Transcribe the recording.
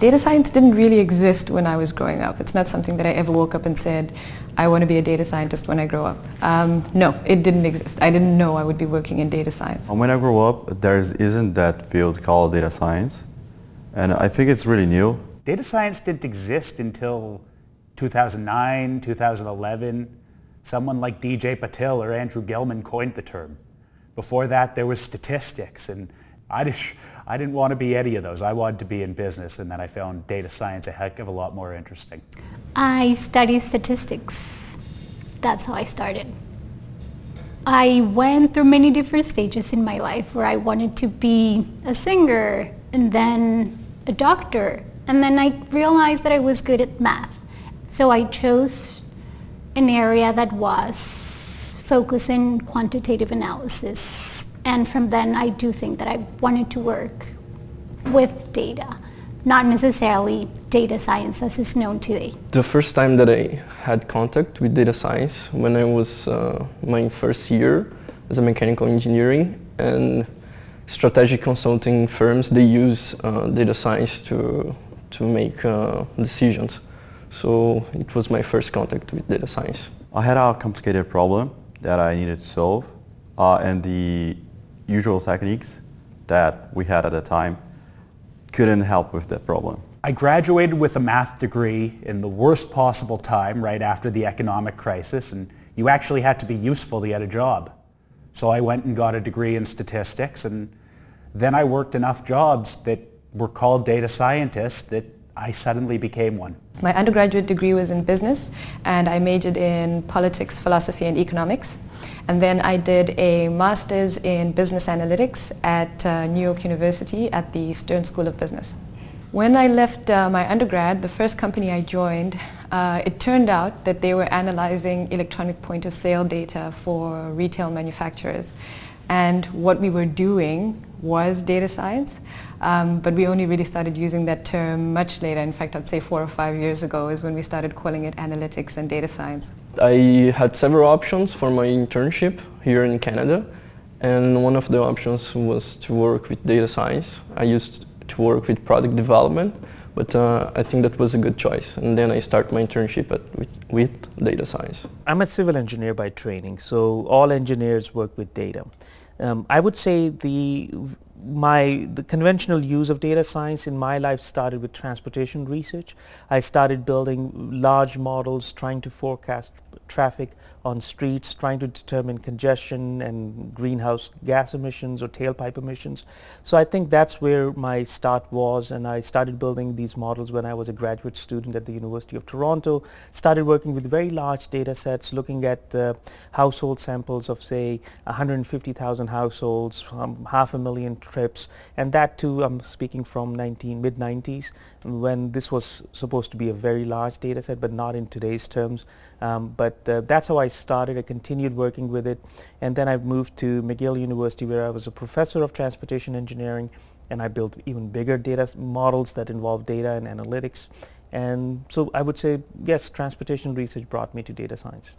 Data science didn't really exist when I was growing up. It's not something that I ever woke up and said, I want to be a data scientist when I grow up. Um, no, it didn't exist. I didn't know I would be working in data science. When I grow up, there isn't that field called data science. And I think it's really new. Data science didn't exist until 2009, 2011. Someone like DJ Patil or Andrew Gelman coined the term. Before that, there was statistics and I, just, I didn't want to be any of those. I wanted to be in business and then I found data science a heck of a lot more interesting. I studied statistics. That's how I started. I went through many different stages in my life where I wanted to be a singer and then a doctor. And then I realized that I was good at math. So I chose an area that was focusing quantitative analysis and from then I do think that I wanted to work with data, not necessarily data science as is known today. The first time that I had contact with data science when I was uh, my first year as a mechanical engineering and strategic consulting firms, they use uh, data science to, to make uh, decisions. So it was my first contact with data science. I had a complicated problem that I needed to solve uh, and the usual techniques that we had at the time couldn't help with that problem. I graduated with a math degree in the worst possible time right after the economic crisis and you actually had to be useful to get a job. So I went and got a degree in statistics and then I worked enough jobs that were called data scientists that I suddenly became one. My undergraduate degree was in business and I majored in politics, philosophy and economics. And then I did a master's in business analytics at uh, New York University at the Stern School of Business. When I left uh, my undergrad, the first company I joined, uh, it turned out that they were analyzing electronic point of sale data for retail manufacturers. And what we were doing was data science, um, but we only really started using that term much later. In fact, I'd say four or five years ago is when we started calling it analytics and data science. I had several options for my internship here in Canada, and one of the options was to work with data science. I used to work with product development, but uh, I think that was a good choice. And then I started my internship at, with, with data science. I'm a civil engineer by training, so all engineers work with data. Um, I would say the my the conventional use of data science in my life started with transportation research. I started building large models trying to forecast traffic on streets, trying to determine congestion and greenhouse gas emissions or tailpipe emissions. So I think that's where my start was and I started building these models when I was a graduate student at the University of Toronto, started working with very large data sets, looking at uh, household samples of say 150,000 households, um, half a million trips, and that too I'm speaking from 19, mid-90s when this was supposed to be a very large data set but not in today's terms. Um, but uh, that's how I started. I continued working with it and then I moved to McGill University where I was a professor of transportation engineering and I built even bigger data models that involve data and analytics. And so I would say, yes, transportation research brought me to data science.